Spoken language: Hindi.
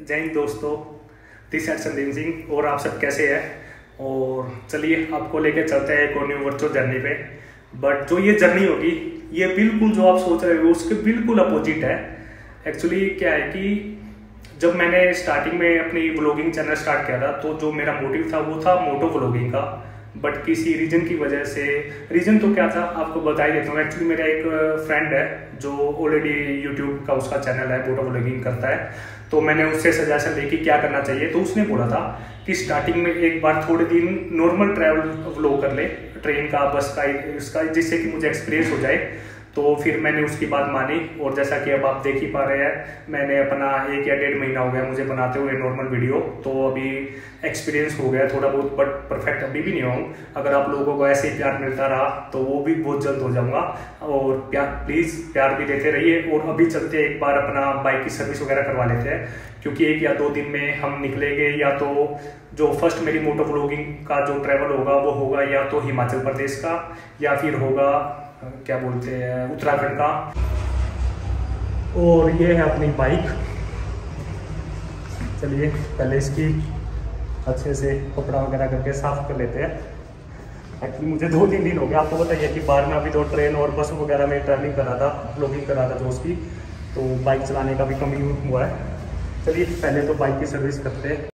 जय हिंद दोस्तों, दिस एड संदीप सिंह और आप सब कैसे हैं? और चलिए, आपको लेके चलते हैं एक और न्यू वर्चुअल जर्नी पे। बट जो ये जर्नी होगी, ये बिल्कुल जो आप सोच रहे हो, उसके बिल्कुल अपोजिट है। एक्चुअली क्या है कि जब मैंने स्टार्टिंग में अपनी व्लॉगिंग चैनल स्टार्ट किया था तो जो मेरा मोटिव था, वो था मोटो व्लॉगिंग का। बट किसी रीजन की वजह से रीजन तो क्या था, आपको बता ही देता हूँ। एक्चुअली मेरा एक फ्रेंड है, जो ऑलरेडी यूट्यूब का उसका चैनल है फ़ोटो ब्लॉगिंग करता है। तो मैंने उससे सजेशन ली कि क्या करना चाहिए। तो उसने बोला था कि स्टार्टिंग में एक बार थोड़े दिन नॉर्मल ट्रैवल व्लॉग कर ले ट्रेन का बस का, इसका, जिससे कि मुझे एक्सपीरियंस हो जाए। तो फिर मैंने उसकी बात मानी और जैसा कि अब आप देख ही पा रहे हैं, मैंने अपना एक या डेढ़ महीना हो गया मुझे बनाते हुए नॉर्मल वीडियो तो अभी एक्सपीरियंस हो गया थोड़ा बहुत बट परफेक्ट अभी भी नहीं हूँ। अगर आप लोगों को ऐसे ही प्यार मिलता रहा तो वो भी बहुत जल्द हो जाऊँगा। और प्यार प्लीज़ प्यार भी देते रहिए और अभी चलते एक बार अपना बाइक की सर्विस वगैरह करवा लेते हैं, क्योंकि एक या दो दिन में हम निकलेंगे, या तो जो फ़र्स्ट मेरी मोटो व्लॉगिंग का जो ट्रैवल होगा, वो होगा या तो हिमाचल प्रदेश का, या फिर होगा क्या बोलते हैं, उत्तराखंड का। और ये है अपनी बाइक चलिए, पहले इसकी अच्छे से कपड़ा वगैरह करके साफ़ कर लेते हैं। एक्चुअली मुझे दो तीन दिन हो गया आपको बताइए कि बाहर में अभी तो ट्रेन और बस वगैरह में ट्रैवलिंग करा था ब्लॉगिंग करा था दोस्त की तो बाइक चलाने का भी कमी हुआ है। चलिए, पहले तो बाइक की सर्विस करते हैं।